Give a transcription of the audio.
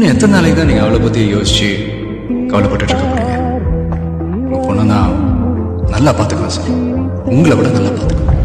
இன்னும் எத்தனை நாளைக்கு தான் நீங்க அவளை பத்தி யோசிச்சு கவலைப்பட்டு இருக்க போறீங்க உங்க பொண்ணை நான் நல்லா பார்த்துக்குவேன் சார். உங்களை விட நல்லா பார்த்துக்குவேன்